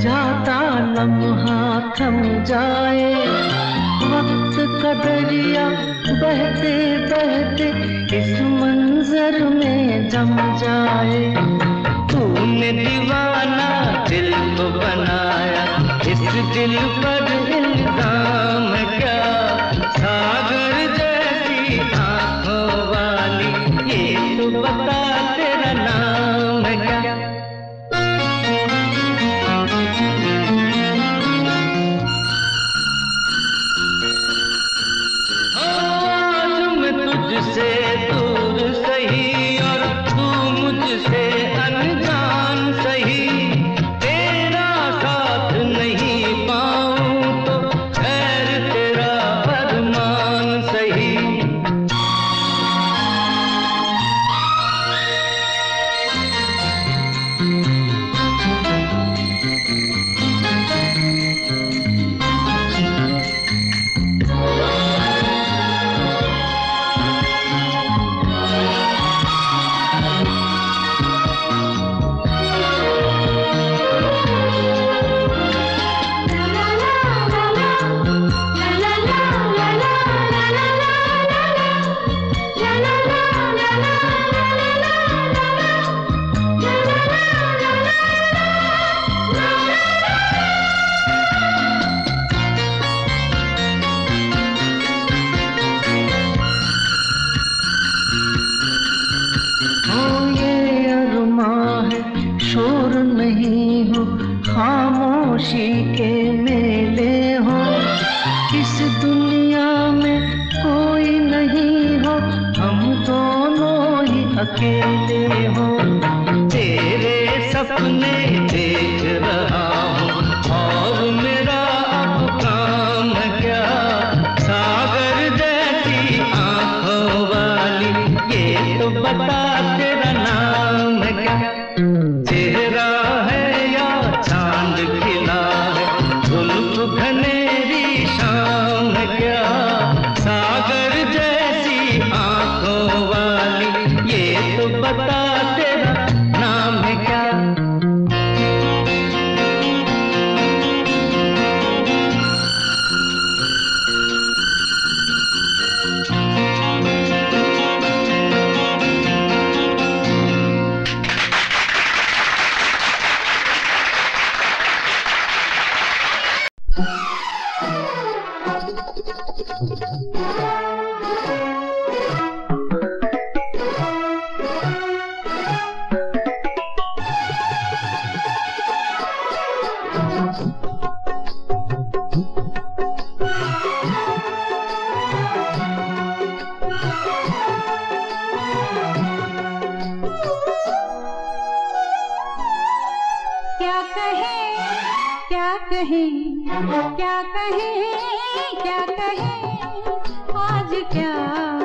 जाता लम्हा थम जाए। वक्त कदरिया बहते बहते इस मंजर में जम जाए। तूने दीवाना दिल को बनाया, इस दिल पर इल्ज़ाम कहें? क्या कहें? क्या कहें? आज क्या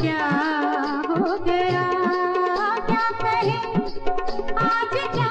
क्या हो गया? क्या कहे आज क्या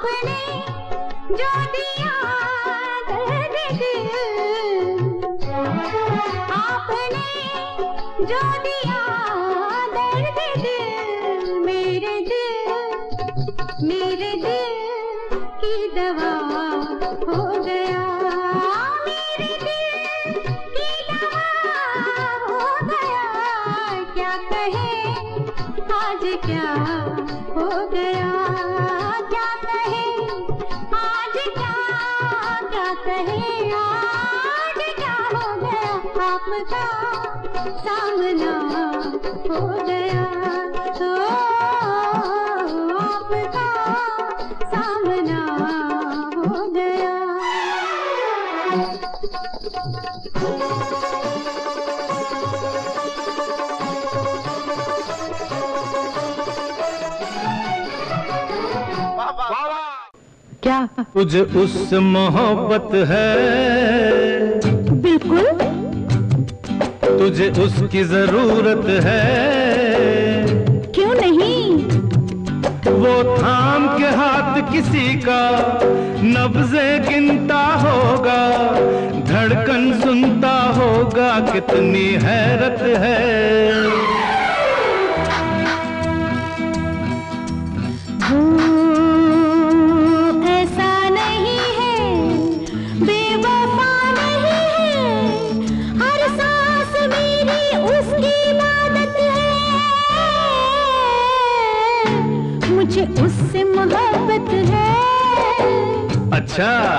आपने जो दिया का सामना हो गया। तो आपका सामना हो गया। क्या? तुझे उस मोहब्बत है तुझे उसकी ज़रूरत है। क्यों नहीं? वो थाम के हाथ किसी का नब्जे गिनता होगा धड़कन सुनता होगा कितनी हैरत है। अच्छा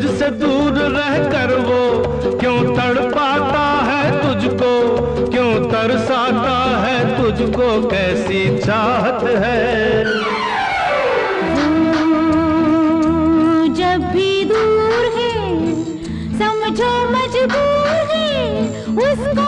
तुझसे दूर रह कर वो क्यों तड़पाता है तुझको? क्यों तरसाता है तुझको? कैसी चाहत है? जब भी दूर है, समझो मजबूर है, उसको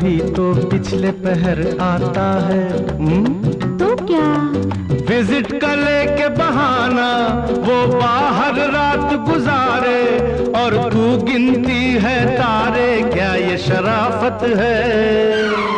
कभी तो पिछले पहर आता है हुँ? तो क्या विज़िट कर ले के बहाना वो बाहर रात गुजारे और तू गिनती है तारे क्या ये शराफत है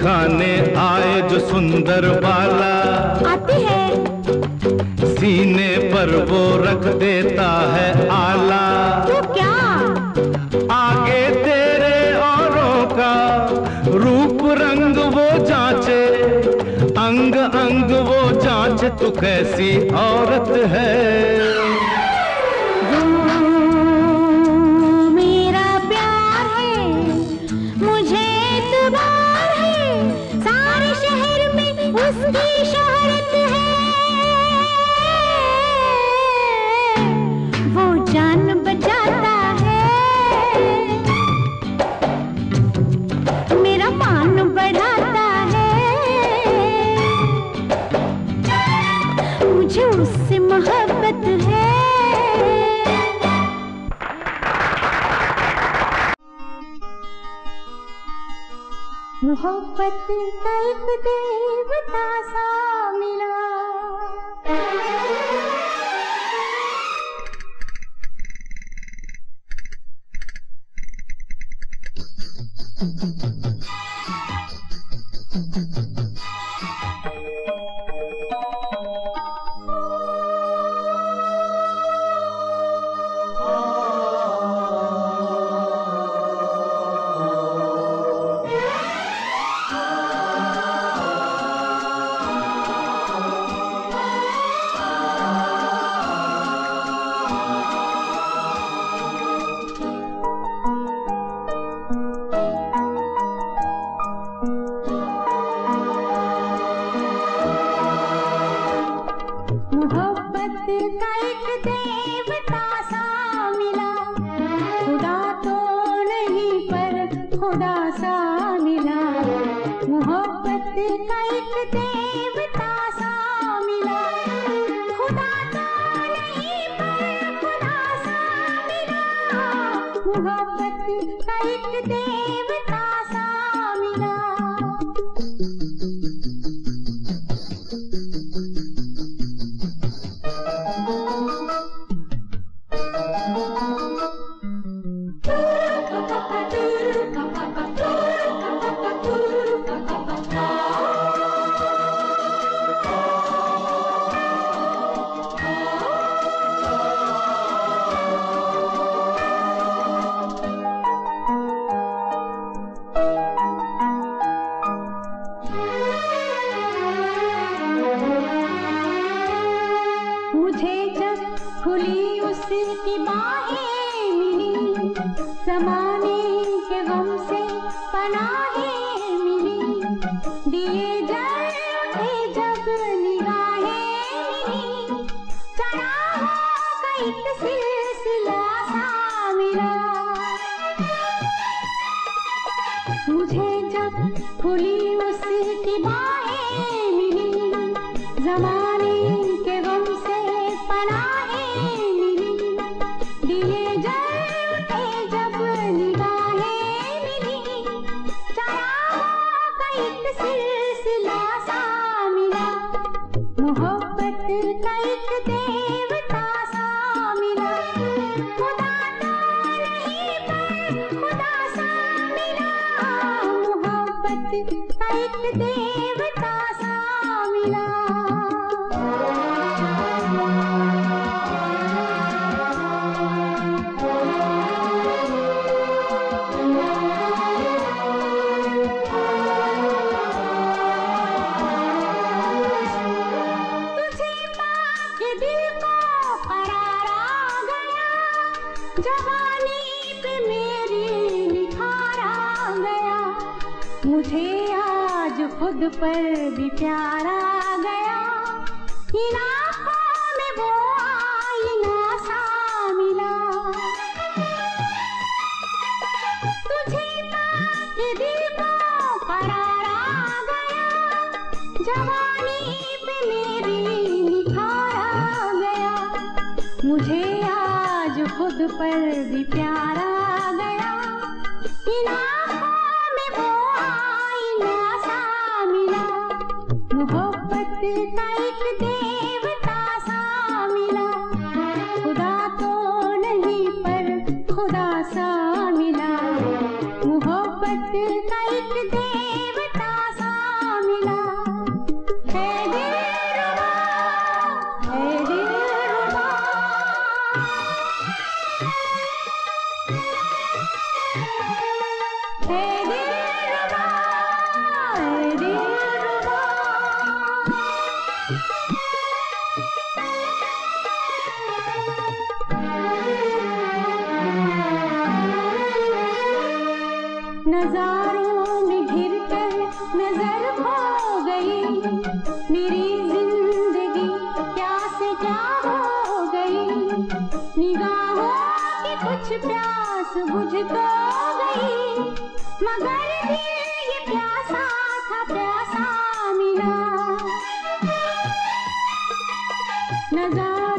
दिखाने आए जो सुंदर एक देवता सा मिला निखारा गया। मुझे आज खुद पर भी प्यारा गया। पर भी प्यारा गया। कुछ प्यास बुझ तो गई मगर दिल ये प्यासा था प्यासा मिला। नज़ारा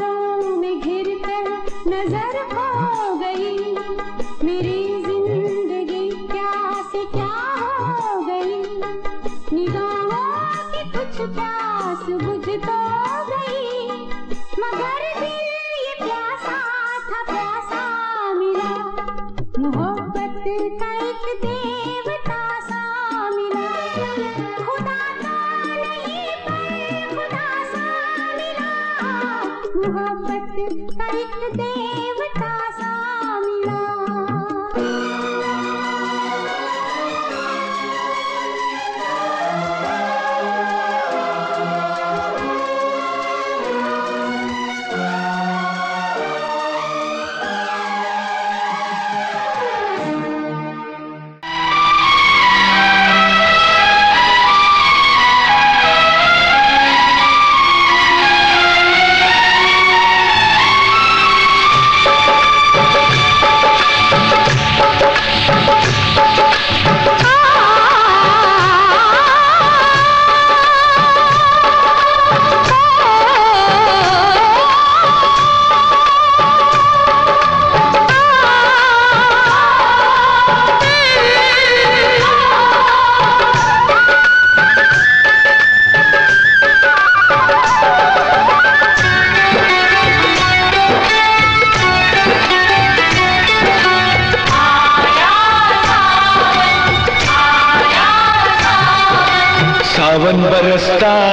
está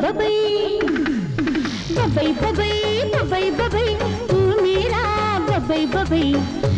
बबई बबई बबई बबई बबई तू मेरा बबई बबई।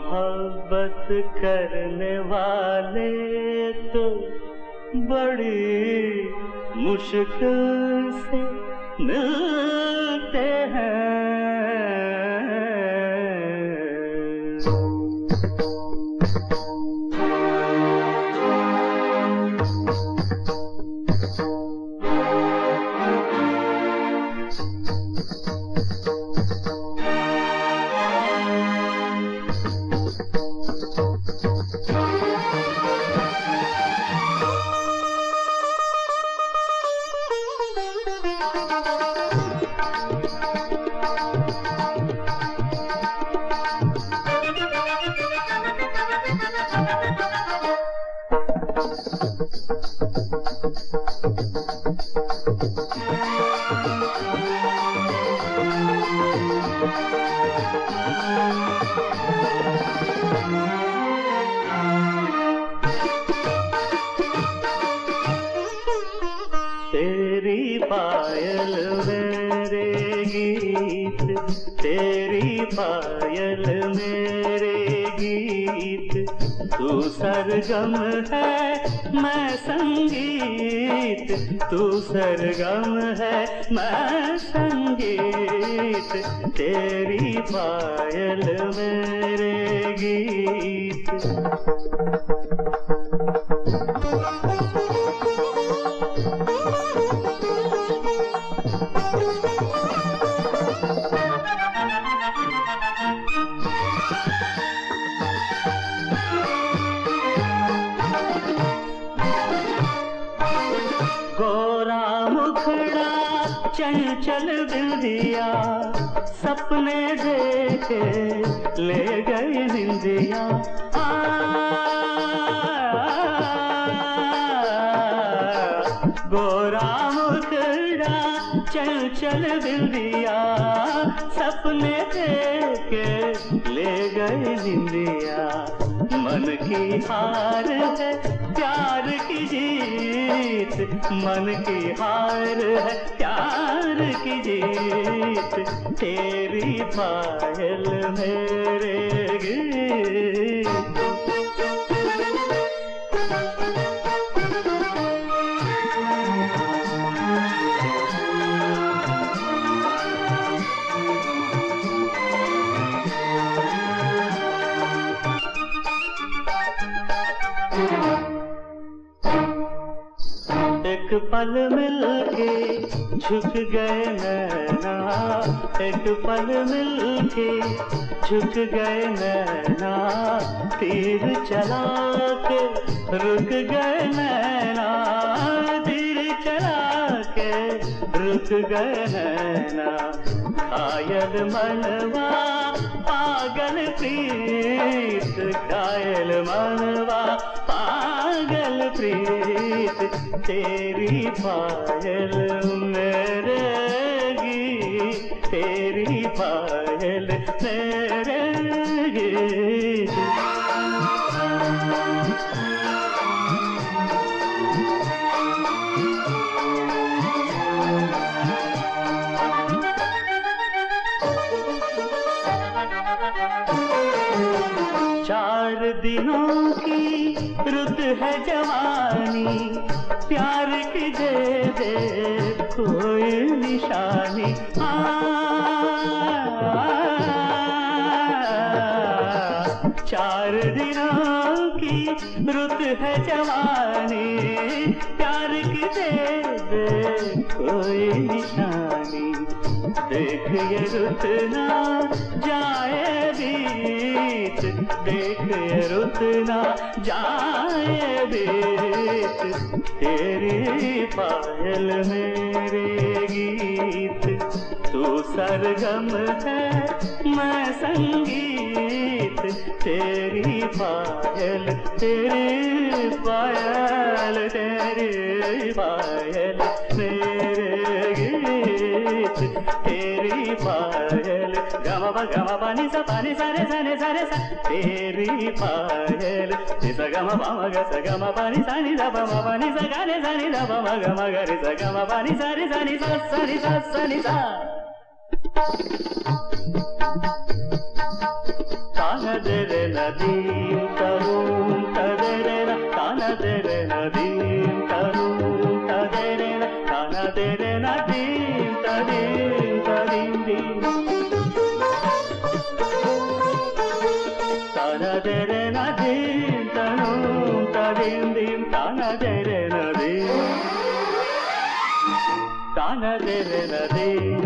मोहब्बत करने वाले तो बड़ी मुश्किल से मिलते हैं। सरगम है मैं संगीत तू सरगम है मैं संगीत तेरी पायल मेरे गीत। सपने देखे ले गई निंदिया आ, गोरा मुखड़ा चंचल बिंदिया। सपने देखे ले गई जिंदिया। मन की हार है प्यार की जीत मन की हार है प्यार की जीत। तेरी पायल मेरे गीत पल मिल के झुक गए नैना। एक पल मिल के झुक गए नैना। तीर चला के रुक गए नैना। तीर चला के रुक गए नैना। घायल मनवा, पागल प्रीत घायल मनवा पागल प्रीत तेरी पायल मेरे तेरी पायल मेरे चार दिनों की रुत है जवानी प्यार की दे दे कोई निशानी। आ, चार दिनों की रुत है जवानी प्यार की दे दे कोई निशानी। देख ये रुत ना जाए बीत। देख ये रुत ना जाए बीत। तेरी पायल मेरे गीत। तू सरगम है, मैं संगीत। तेरी पायल तेरी पायल तेरी पायल मेरे తేరి పాయలు. గమబ గమబ నిస పని సరే సరే సరే తేరి పాయలు. నిస గమ మగ స గమ పని సని దమ మమ నిస గని సని దమ మగ మగ నిస గమ పని సరి సని సని సని స తాన జర నదీ नज़र न दे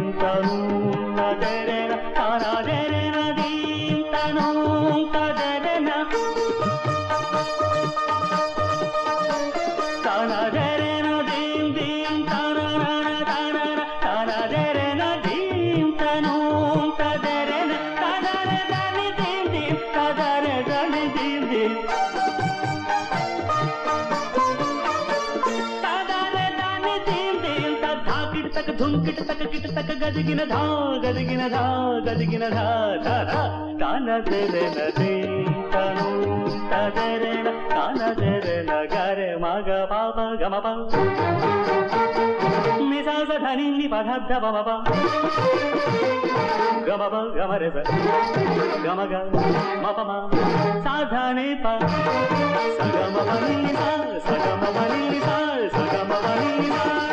తక కిట తక గదిగిన ధా గదిగిన ధా గదిగిన ధా ధా ధా తాన దెరన దేతను తదరన తాన దెరన గర మగ పాప గమ పా నిజాజ ధనింది పధద్ద బబ బా గమ బ గమ రెజ గమ గ మప మా సాధనే ప సగమ పని సగమ పని సగమ పని సా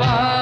Allah.